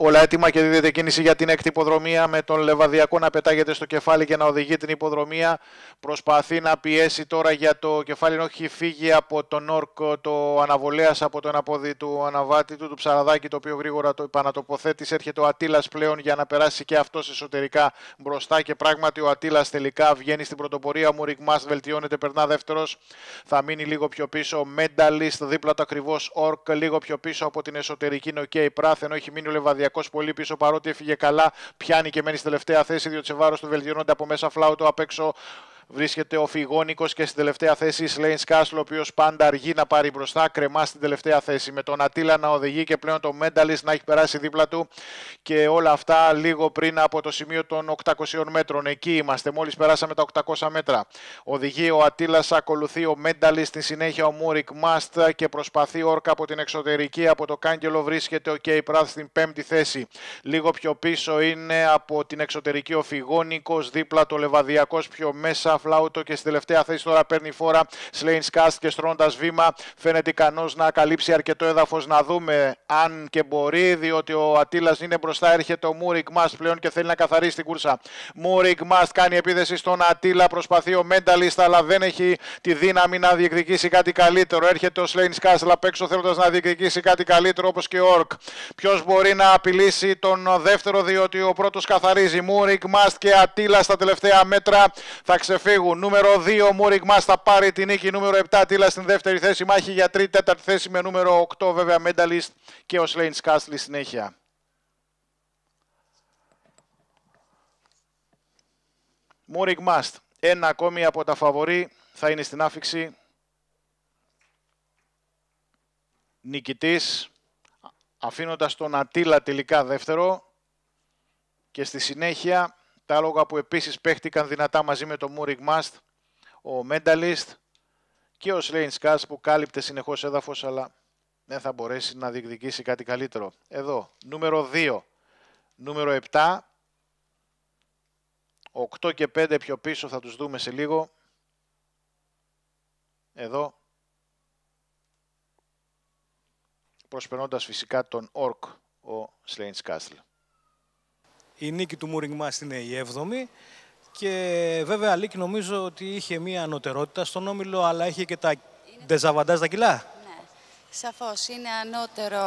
Όλα έτοιμα και δίδεται κίνηση για την έκτη υποδρομία με τον Λεβαδιακό να πετάγεται στο κεφάλι και να οδηγεί την υποδρομία. Προσπαθεί να πιέσει τώρα για το κεφάλι, ενώ έχει φύγει από τον Όρκο το αναβολέας από τον απόδι του αναβάτη του, του ψαραδάκι, το οποίο γρήγορα το επανατοποθέτησε. Έρχεται ο Ατήλα πλέον για να περάσει και αυτός εσωτερικά μπροστά. Και πράγματι ο Ατήλα τελικά βγαίνει στην πρωτοπορία. Μουρικ Μάστ βελτιώνεται, περνά δεύτερος. Θα μείνει λίγο πιο πίσω. Μένταλιστ δίπλα το ακριβώς Όρκ, λίγο πιο πίσω από την εσωτερική Νοκέι Πράth, ενώ έχει μείνει ο Λεβαδιακός πολύ πίσω παρότι έφυγε καλά. Πιάνει και μένει στη τελευταία θέση, διότι σε βάρος του βελτιώνονται από μέσα φλάουτο απ' έξω βρίσκεται ο Φιγόνικος και στην τελευταία θέση η Σλέινς Σκάσλ, ο οποίος πάντα αργεί να πάρει μπροστά, κρεμά στην τελευταία θέση. Με τον Ατήλα να οδηγεί και πλέον το Μένταλιστ να έχει περάσει δίπλα του και όλα αυτά λίγο πριν από το σημείο των 800 μέτρων. Εκεί είμαστε, μόλις περάσαμε τα 800 μέτρα. Οδηγεί ο Ατήλα, ακολουθεί ο Μένταλιστ, στη συνέχεια ο Μούρικ Μάστ και προσπαθεί όρκα από την εξωτερική. Από το Κάγκελο βρίσκεται ο Κέι Πράθ στην πέμπτη θέση. Λίγο πιο πίσω είναι από την εξωτερική ο Φιγόνικος, δίπλα το Λεβαδιακός πιο μέσα Φλάουτο και στη τελευταία θέση τώρα παίρνει φόρα Σλέιν Σκάστ και στρώνοντας βήμα. Φαίνεται ικανός να καλύψει αρκετό έδαφος. Να δούμε αν και μπορεί, διότι ο Ατήλα είναι μπροστά. Έρχεται ο Μούρικ Μάστ πλέον και θέλει να καθαρίσει την κούρσα. Μούρικ Μάστ κάνει επίθεση στον Ατήλα. Προσπαθεί ο Μένταλιστ, αλλά δεν έχει τη δύναμη να διεκδικήσει κάτι καλύτερο. Έρχεται ο Σλέιν Σκάστ, αλλά έξω θέλοντας να διεκδικήσει κάτι καλύτερο όπως και ο Ορκ. Ποιος μπορεί να απειλήσει τον δεύτερο, διότι ο πρώτος καθαρίζει. Μούρικ Μάστ και Ατήλα στα τελευταία μέτρα θα ξεφύγει ξεφύγουν. Νούμερο 2 Μούρικ Μας θα πάρει την νίκη. Νούμερο 7 Τίλα στην δεύτερη θέση. Μάχη για τρίτη, τέταρτη θέση με νούμερο 8 βέβαια Μένταλιστ και ο Σλέιν Σκάσλι συνέχεια. Μούρικ Μάστ. Ένα ακόμη από τα φαβορή θα είναι στην άφηξη. Νικητής αφήνοντας τον Ατήλα τελικά δεύτερο και στη συνέχεια τα άλογα που επίσης παίχτηκαν δυνατά μαζί με το Μούριγ Μάστ, ο Μένταλιστ και ο Σλέιν Σκάς που κάλυπτε συνεχώς έδαφος αλλά δεν θα μπορέσει να διεκδικήσει κάτι καλύτερο. Εδώ, νούμερο 2, νούμερο 7, 8 και 5 πιο πίσω θα τους δούμε σε λίγο. Εδώ, προσπερνώντας φυσικά τον Ορκ, ο Σλέιν Κάστλ. Η νίκη του Μούρινγκ Μάστ είναι η 7η. Και βέβαια Αλίκη νομίζω ότι είχε μία ανωτερότητα στον Όμιλο, αλλά είχε και τα ντεζαβαντάζ τα κιλά. Ναι, σαφώς είναι ανώτερο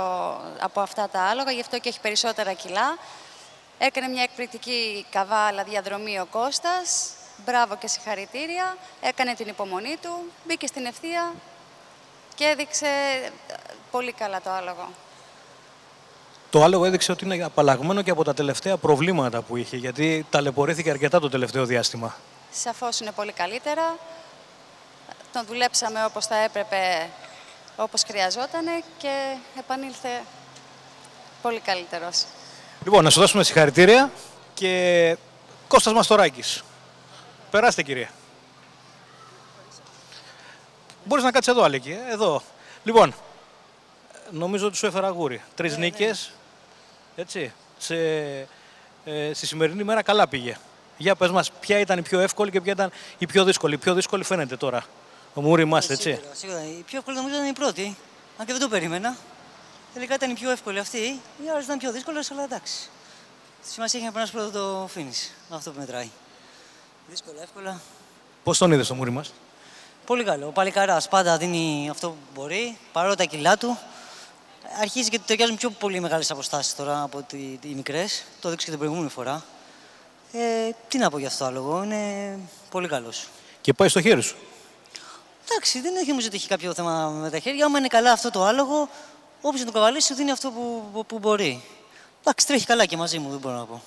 από αυτά τα άλογα, γι' αυτό και έχει περισσότερα κιλά. Έκανε μια εκπληκτική καβάλα διαδρομή ο Κώστας. Μπράβο και συγχαρητήρια. Έκανε την υπομονή του, μπήκε στην ευθεία και έδειξε πολύ καλά το άλογο. Το άλλο έδειξε ότι είναι απαλλαγμένο και από τα τελευταία προβλήματα που είχε, γιατί ταλαιπωρήθηκε αρκετά το τελευταίο διάστημα. Σαφώς είναι πολύ καλύτερα. Τον δουλέψαμε όπως θα έπρεπε, όπως χρειαζόταν και επανήλθε πολύ καλύτερος. Λοιπόν, να σου δώσουμε συγχαρητήρια και Κώστας Μαστοράκης. Περάστε κυρία. Μπορείς να κάτσεις εδώ, Αλέκη. Ε, εδώ. Λοιπόν, νομίζω ότι σου έφερα γούρι. Τρεις ναι, ναι. Νίκες, έτσι. Σε, ε, στη σημερινή μέρα καλά πήγε. Για πες μας, ποια ήταν η πιο εύκολη και ποια ήταν η πιο δύσκολη. Η πιο δύσκολη φαίνεται τώρα. Ο Μούρι μας, έτσι. Σίγουρα, σίγουρα. Η πιο εύκολη νομίζω ήταν η πρώτη. Αν και δεν το περίμενα. Τελικά ήταν η πιο εύκολη αυτή. Οι άλλες ήταν πιο δύσκολες, αλλά εντάξει. Σημασία έχει να περάσει πρώτο το finish. Αυτό που μετράει. Δύσκολα, εύκολα. Πώς τον είδες το Μούρι μας, Πολύ καλό. Ο Παλικαράς πάντα δίνει αυτό που μπορεί, παρόλα τα κιλά του αρχίζει και ταιριάζουν πιο πολύ μεγάλες αποστάσεις τώρα από οι μικρές. Το έδειξε και την προηγούμενη φορά. Ε, τι να πω για αυτό το άλογο, είναι πολύ καλός. Και πάει στο χέρι σου. Εντάξει, δεν έχει νομίζω ότι έχει κάποιο θέμα με τα χέρια. Άμα είναι καλά αυτό το άλογο, όποιος τον καβαλήσει, σου δίνει αυτό που, που, που μπορεί. Εντάξει, τρέχει καλά και μαζί μου, δεν μπορώ να πω.